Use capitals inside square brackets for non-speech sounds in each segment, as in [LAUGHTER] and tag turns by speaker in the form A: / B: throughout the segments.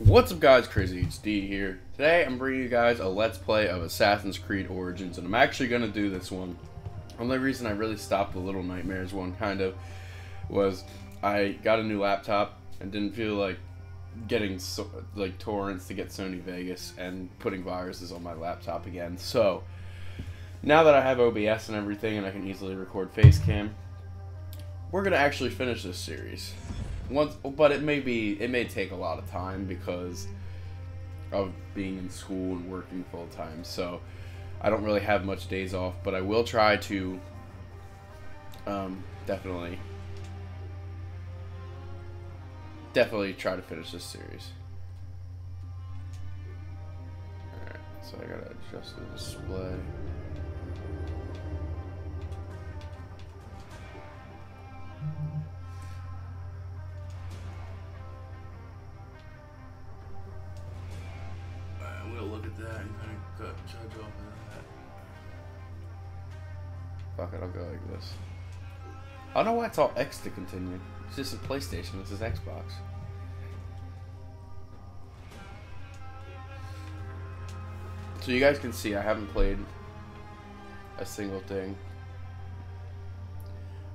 A: What's up guys, CraZi HD here. Today I'm bringing you guys a let's play of Assassin's Creed Origins and I'm actually going to do this one. Only reason I really stopped the Little Nightmares one kind of was I got a new laptop and didn't feel like getting so, like torrents to get Sony Vegas and putting viruses on my laptop again. So now that I have OBS and everything and I can easily record Facecam, we're going to actually finish this series once but it may be it may take a lot of time because of being in school and working full time so i don't really have much days off but i will try to um, definitely definitely try to finish this series. Alright so i gotta adjust the display I don't know why it's all X to continue. It's just a PlayStation. This is Xbox. So you guys can see I haven't played a single thing.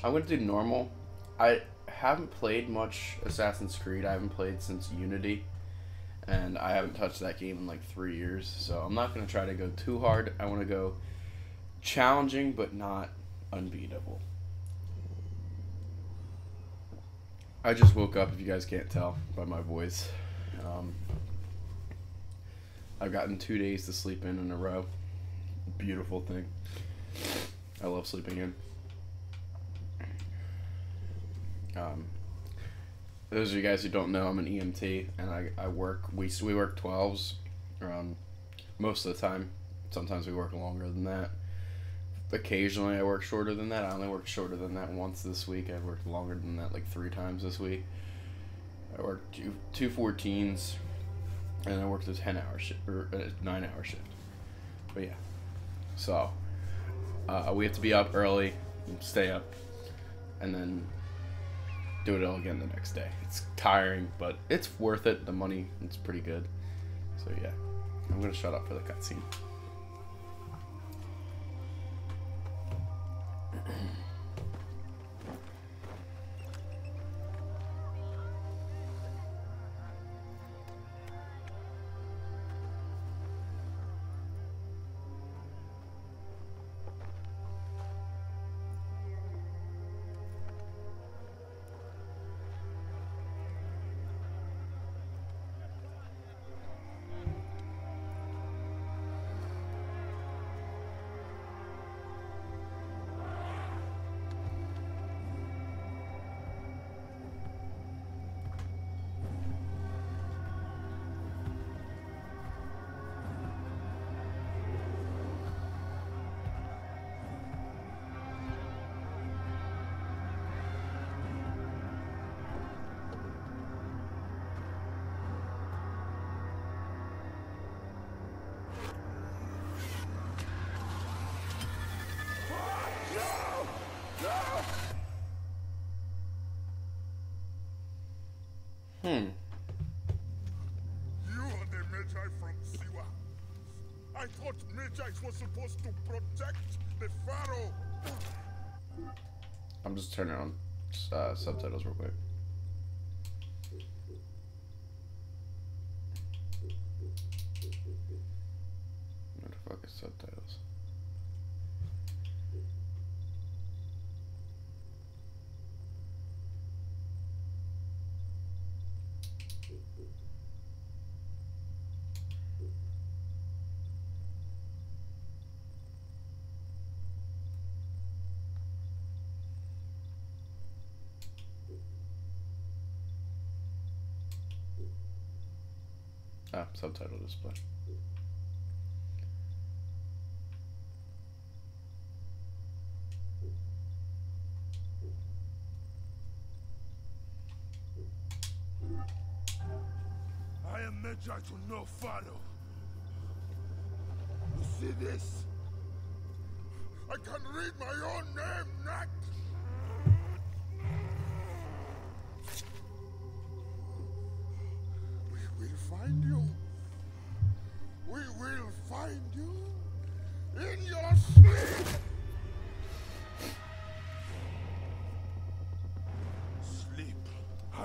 A: I'm gonna do normal. I haven't played much Assassin's Creed. I haven't played since Unity and I haven't touched that game in like three years. So I'm not going to try to go too hard. I want to go challenging, but not unbeatable. I just woke up, if you guys can't tell by my voice. Um, I've gotten two days to sleep in in a row. Beautiful thing. I love sleeping in. Um, those of you guys who don't know, I'm an EMT, and I, I work. We we work twelves, um, most of the time. Sometimes we work longer than that. Occasionally, I work shorter than that. I only worked shorter than that once this week. I've worked longer than that like three times this week. I worked two two 14s, and I worked a ten hour shift or a nine hour shift. But yeah, so uh, we have to be up early, stay up, and then do it all again the next day. It's tiring, but it's worth it. The money, it's pretty good. So yeah, I'm gonna shut up for the cutscene.
B: I thought Medjay was supposed to protect the Pharaoh.
A: I'm just turning on uh, subtitles real quick. What the fuck is subtitles? Ah, subtitle display.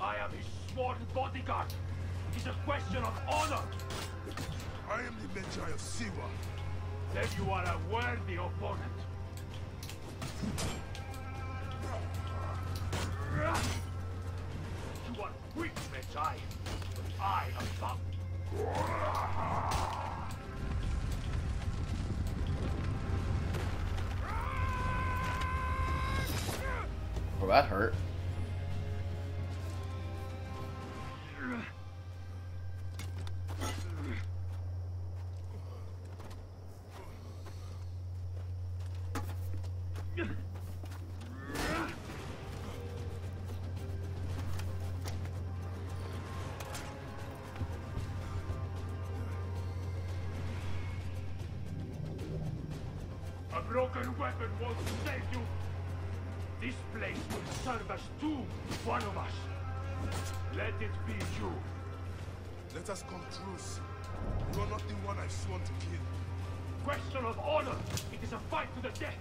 C: I am his sworn bodyguard. It is a question of honor.
B: I am the Medjay of Siwa.
C: Then you are a worthy opponent. You are weak, Medjay. But I am strong.
A: Well, that hurt.
C: Broken weapon won't save you. This place will serve as two, one of us. Let it be you.
B: Let us come truce. You are not the one I've sworn to kill.
C: Question of honor. It is a fight to the death.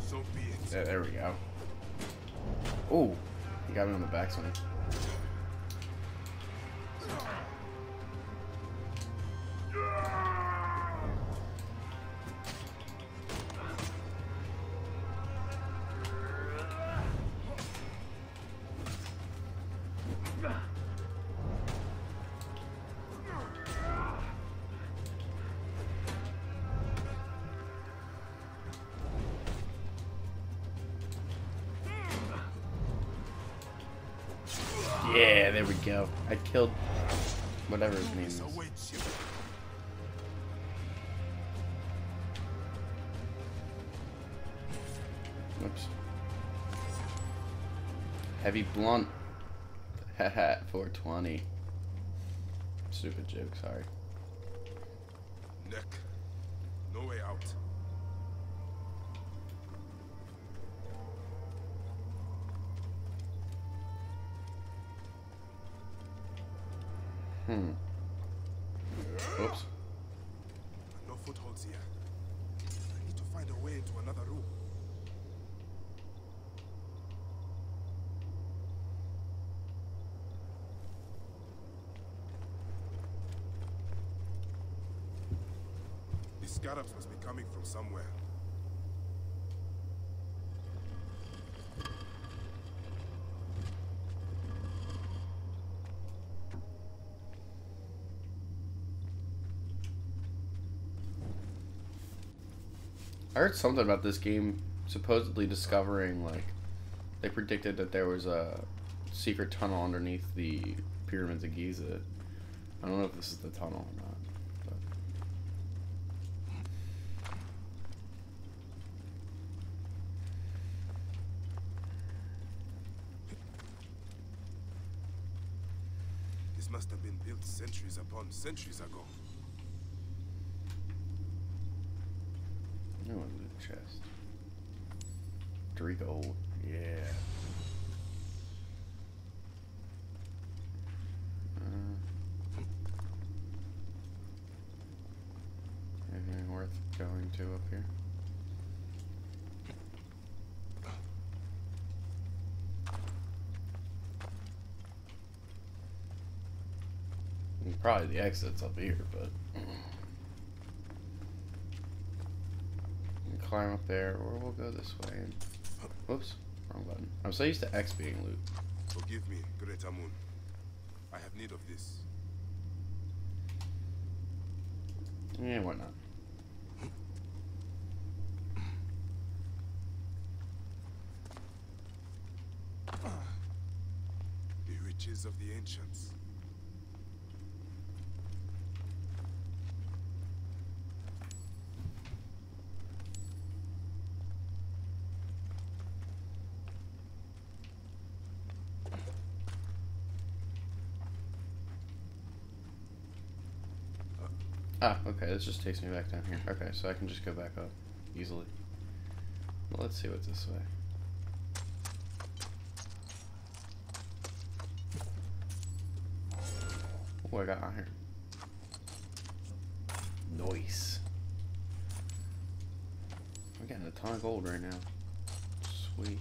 B: So be it.
A: There, there we go. Oh, he got me on the backswing. Yeah, there we go. I killed whatever his name is. Oops. Heavy blunt. [LAUGHS] Haha, 420. Stupid joke, sorry.
B: Neck. No way out.
A: Hmm. Oops.
B: No footholds here. I need to find a way into another room. The scarabs must be coming from somewhere.
A: I heard something about this game supposedly discovering, like, they predicted that there was a secret tunnel underneath the pyramids of Giza. I don't know if this is the tunnel or not.
B: This must have been built centuries upon centuries ago.
A: No loot chest. Three gold. Yeah. Uh, anything worth going to up here? Probably the exit's up here, but. Climb up there, or we'll go this way. Whoops, wrong button. I'm so used to X being loot.
B: Forgive me, Great Amun. I have need of this.
A: Yeah, why not?
B: the riches of the ancients.
A: Ah, okay, this just takes me back down here. Okay, so I can just go back up easily. Well, let's see what's this way. What I got on here? Nice. I'm getting a ton of gold right now. Sweet.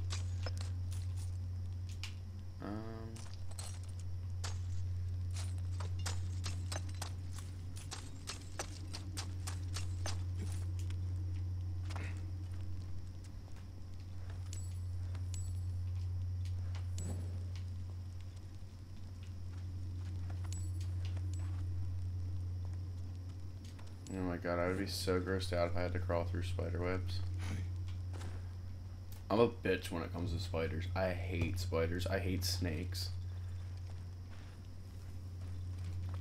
A: Oh my god, I would be so grossed out if I had to crawl through spider webs. I'm a bitch when it comes to spiders. I hate spiders. I hate snakes.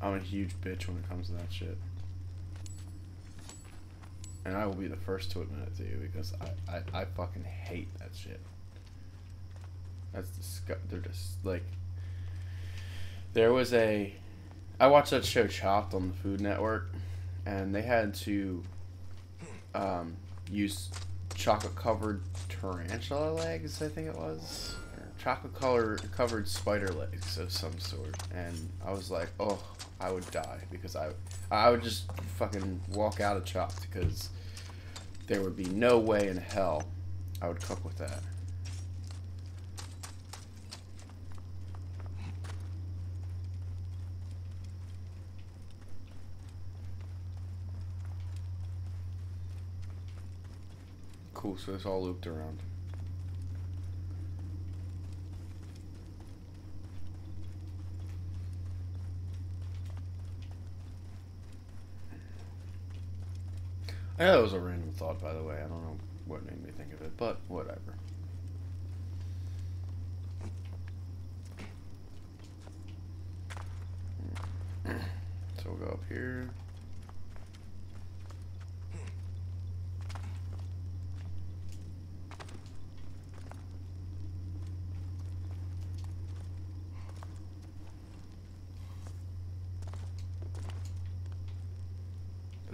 A: I'm a huge bitch when it comes to that shit. And I will be the first to admit it to you because I, I, I fucking hate that shit. That's disgusting. They're just like. There was a. I watched that show Chopped on the Food Network, and they had to um, use chocolate covered tarantula legs, I think it was. Or chocolate color covered spider legs of some sort. And I was like, oh, I would die because I, I would just fucking walk out of Chopped because there would be no way in hell I would cook with that. Cool, so it's all looped around. I know that was a random thought, by the way. I don't know what made me think of it, but whatever. So we'll go up here.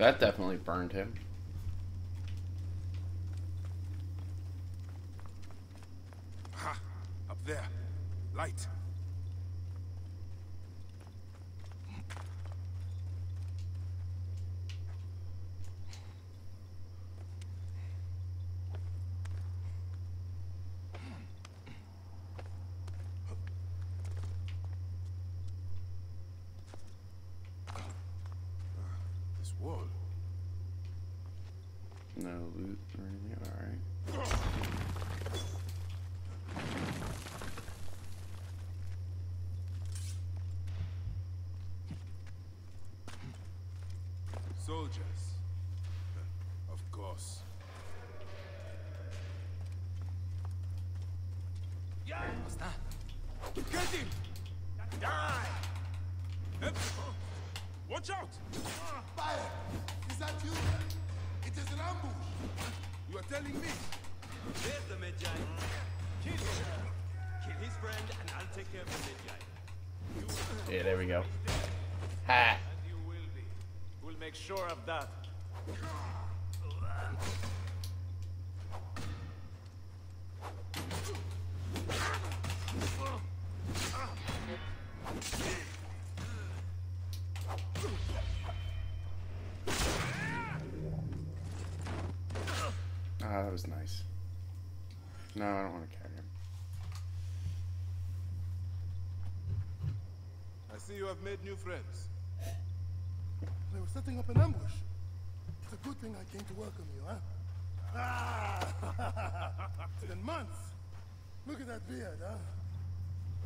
A: That definitely burned him.
B: Ha! Up there. Light. This wall.
A: No loot or anything. Alright.
B: Soldiers. Of course. What's that? Get him! Die! Help! Watch out!
D: Fire! Is that you? It is an ambush!
B: You are telling me?
E: There's the Medjay. Kill him. Kill his friend, and I'll take care of the Medjay.
A: Yeah, there we go. Ha!
E: And you will be. We'll make sure of that.
A: Ah, that was nice. No, I don't want to carry him.
B: I see you have made new friends.
D: They were setting up an ambush. It's a good thing I came to welcome you, huh? Ah! [LAUGHS] it's been months. Look at that beard, huh?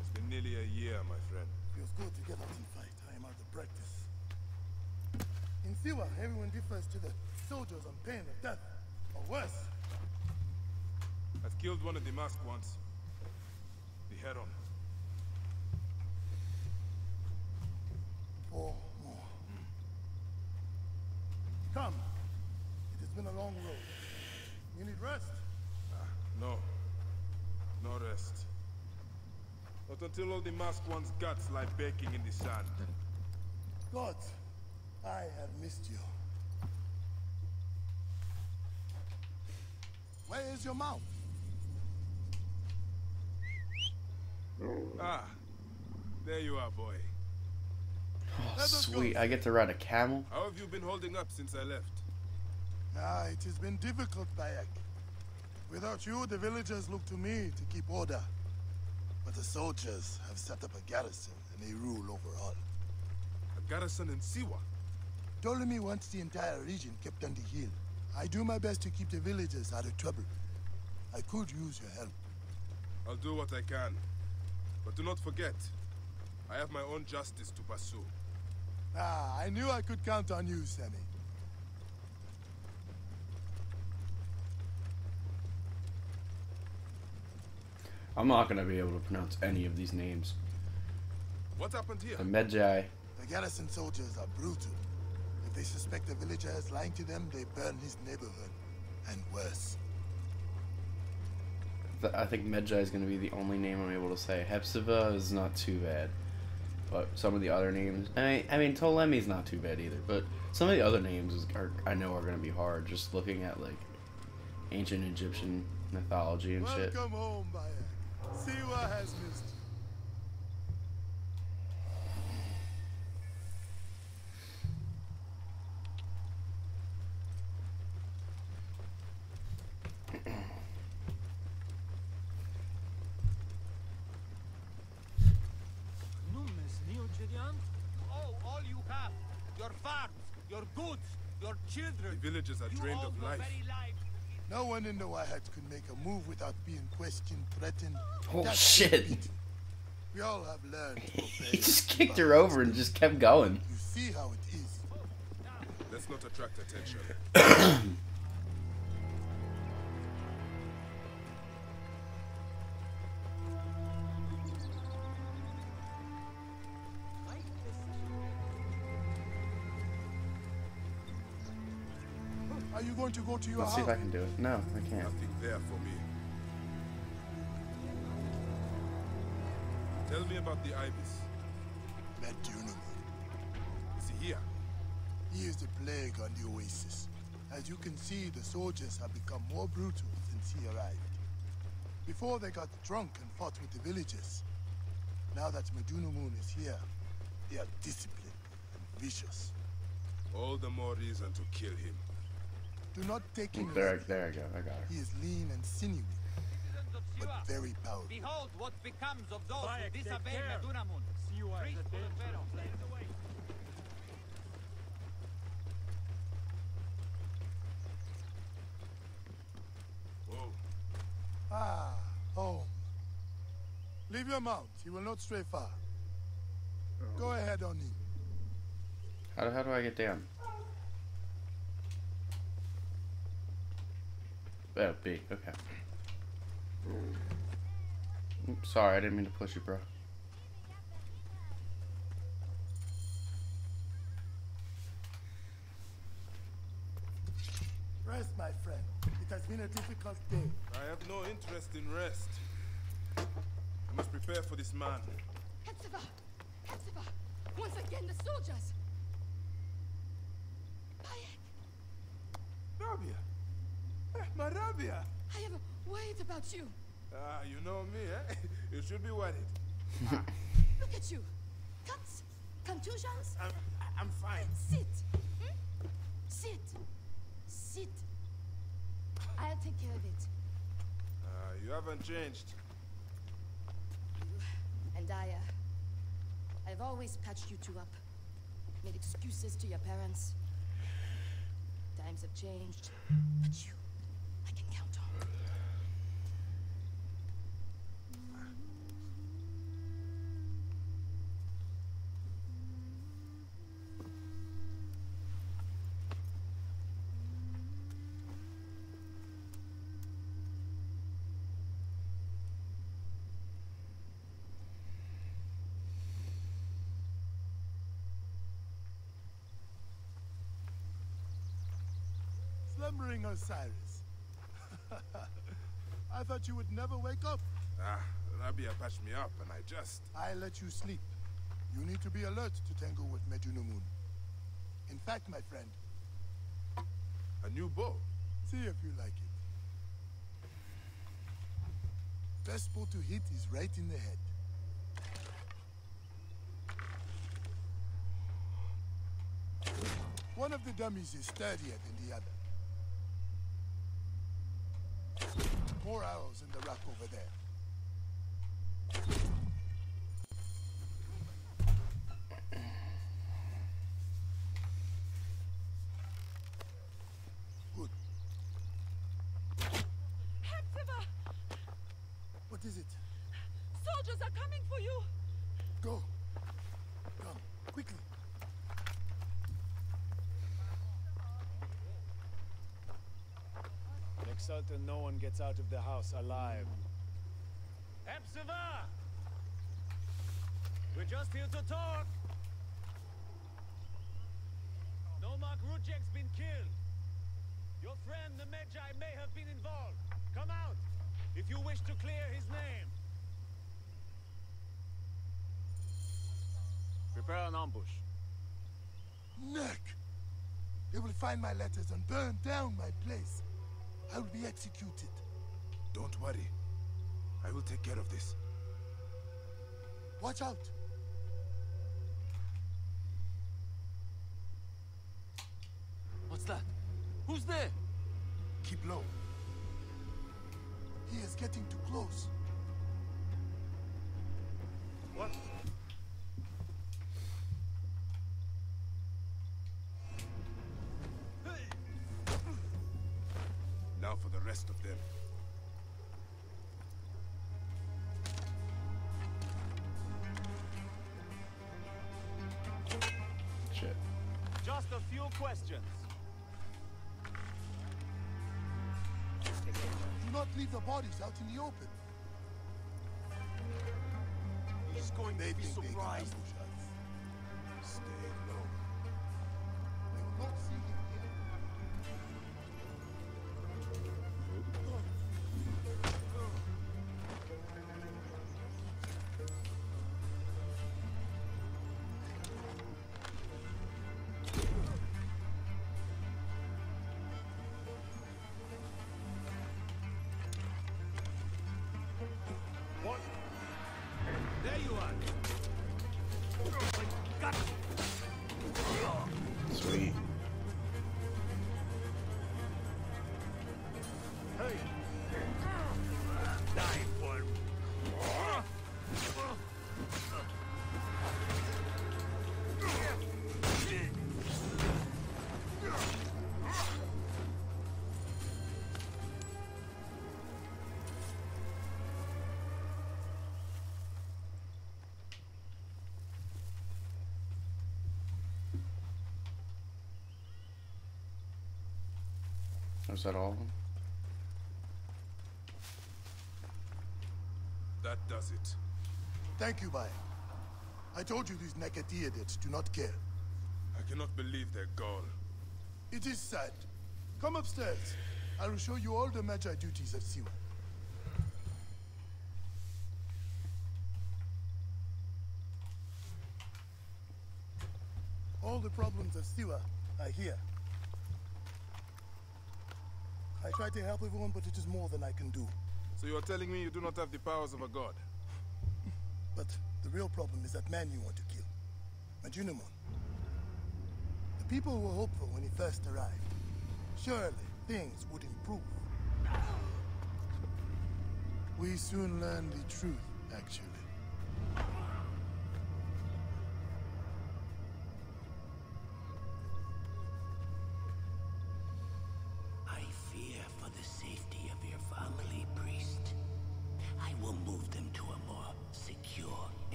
B: It's been nearly a year, my friend.
D: Feels good to get out and fight. I am out of practice. In Siwa, everyone defers to the soldiers on pain of death, or worse.
B: I've killed one of the masked ones. The Heron.
D: more. Come. It has been a long road. You need rest?
B: No. No rest. Not until all the masked one's guts lie baking in the sand.
D: God, I have missed you. Where is your mouth?
B: Ah. There you are, boy.
A: Oh,
D: Let us go.
A: sweet. I get to ride a camel.
B: How have you been holding up since I left?
D: Ah, it has been difficult, Bayek. Without you, the villagers look to me to keep order. But the soldiers have set up a garrison, and they rule over all.
B: A garrison in Siwa.
D: Ptolemy wants the entire region kept on the hill. I do my best to keep the villagers out of trouble. I could use your help.
B: I'll do what I can. But do not forget, I have my own justice to pursue.
D: Ah, I knew I could count on you, Sammy.
A: I'm not gonna be able to pronounce any of these names.
B: What happened here?
A: The Medjay.
D: The garrison soldiers are brutal. If they suspect a villager is lying to them, they burn his neighborhood. And worse.
A: I think Medjay is gonna be the only name I'm able to say. Hepzibah is not too bad, but some of the other names. I mean, I mean Ptolemy's not too bad either. But some of the other names is, are I know are gonna be hard. Just looking at like ancient Egyptian mythology and shit.
D: Welcome home, Bayek. Siwa has missed you.
E: Numes, Neo Gideon? Oh, all you have. Your farms, your goods, your
B: The
E: children.
B: villagers are
E: You
B: drained of life.
E: life.
D: No one in the Wahats could make a move without being questioned, threatened.
A: Oh,
D: that's
A: shit.
D: beaten. We all have learned to. [LAUGHS]
A: He just kicked her over and just kept going.
D: You see how it is.
B: Let's not attract attention. [COUGHS] [COUGHS] [COUGHS]
D: to your
A: Let's see if I can do it. No, I can't.
B: Nothing there for me. Tell me about the Ibis.
D: Medunamun.
B: Is he here?
D: He is the plague on the oasis. As you can see, the soldiers have become more brutal since he arrived. Before they got drunk and fought with the villagers. Now that Medunamun is here, they are disciplined and vicious.
B: All the more reason to kill him.
D: Do not take him
A: There,
D: lightly.
A: there I go. I got her.
D: He is lean and sinewy, but very powerful.
E: Behold what becomes of those
C: Bayek,
E: who disobey
C: care.
E: Medunamun.
C: Siwa is
E: Priest for the
C: dangerous
E: Pharaoh,
C: place.
E: lead the way.
B: Whoa.
D: Ah, home. Leave your mount. He will not stray far. Go ahead, Oni.
A: How, how do I get down? Oh, B. Okay. Oops, sorry, I didn't mean to push you, bro.
D: Rest, my friend. It has been a difficult day.
B: I have no interest in rest. I must prepare for this man.
F: Hepzibah! Hepzibah! Once again, the soldiers! Bayek,
B: Rabia! [LAUGHS] Eh, my Rabia!
F: I have worried about you.
B: Ah, you know me, eh? [LAUGHS] you should be worried. [LAUGHS]
F: Look at you. Cuts, contusions.
B: I'm, I'm fine.
F: Sit. Hmm? Sit. Sit. I'll take care of it.
B: Ah, you haven't changed.
F: And I, uh, I've always patched you two up. Made excuses to your parents. Times have changed. But you,
D: slumbering, Osiris? [LAUGHS] I thought you would never wake up.
B: Ah, Rabia patched me up and I just...
D: I let you sleep. You need to be alert to tangle with Medunamun. In fact, my friend,
B: A new bow.
D: see if you like it. Best bow to hit is right in the head. One of the dummies is sturdier than the other. More arrows in the rack over there. Good. What is it?
G: Soldiers are coming for you!
D: Go. Come, quickly.
H: Exulta, no one gets out of the house alive.
E: Hepzibah! We're just here to talk. Nomarch Rudjek's been killed. Your friend, the Medjay, may have been involved. Come out, if you wish to clear his name.
H: Prepare an ambush.
D: Neck! They will find my letters and burn down my place. I will be executed.
B: Don't worry. I will take care of this.
D: Watch out!
E: What's that? Who's there?
D: Keep low. He is getting too close.
E: What?
B: Now for the rest of them.
A: Shit.
E: Just a few questions.
D: Do not leave the bodies out in the open.
E: He's going
D: They
E: to be
D: think they can
E: surprised.
B: Stay low.
D: They will not see him
A: Was that all of them?
B: That does it.
D: Thank you, Bai. I told you these Nakatiadids do not care.
B: I cannot believe their gall.
D: It is sad. Come upstairs. I will show you all the Magi duties of Siwa. All the problems of Siwa are here. I try to help everyone, but it is more than I can do.
B: So you are telling me you do not have the powers of a god?
D: But the real problem is that man you want to kill. Medunamun. The people were hopeful when he first arrived. Surely things would improve. We soon learned the truth, actually.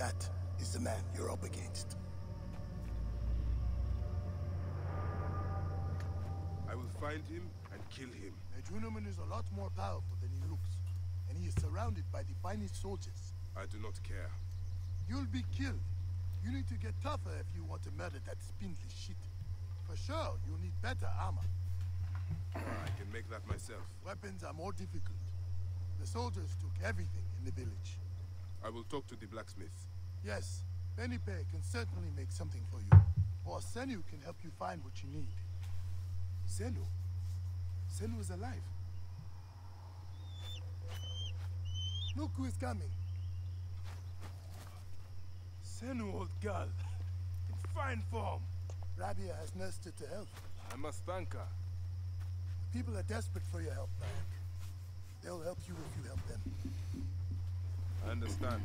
D: That is the man you're up against.
B: I will find him and kill him.
D: Medunamun is a lot more powerful than he looks. And he is surrounded by the finest soldiers.
B: I do not care.
D: You'll be killed. You need to get tougher if you want to murder that spindly shit. For sure, you'll need better armor.
B: Ah, I can make that myself.
D: Weapons are more difficult. The soldiers took everything in the village.
B: I will talk to the blacksmith.
D: Yes, Benipe can certainly make something for you. Or Senu can help you find what you need.
B: Senu? Senu is alive.
D: Look who is coming.
B: Senu, old girl. In fine form.
D: Rabia has nursed her to health.
B: I must thank her.
D: People are desperate for your help, Bayek. They'll help you if you help them.
B: I understand.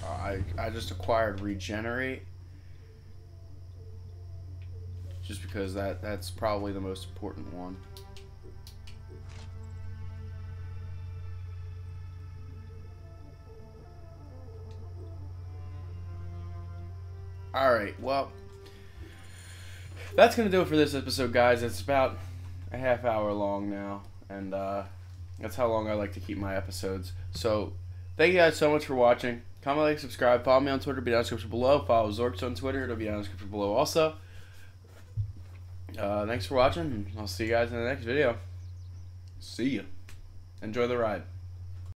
A: So I I just acquired regenerate just because that that's probably the most important one. All right, well, that's gonna do it for this episode, guys. It's about a half hour long now, and uh, that's how long I like to keep my episodes. So, thank you guys so much for watching. Comment, like, subscribe. Follow me on Twitter. Be down in the description below. Follow Zorks on Twitter. It'll be down in the description below also. Uh, thanks for watching. I'll see you guys in the next video. See ya. Enjoy the ride.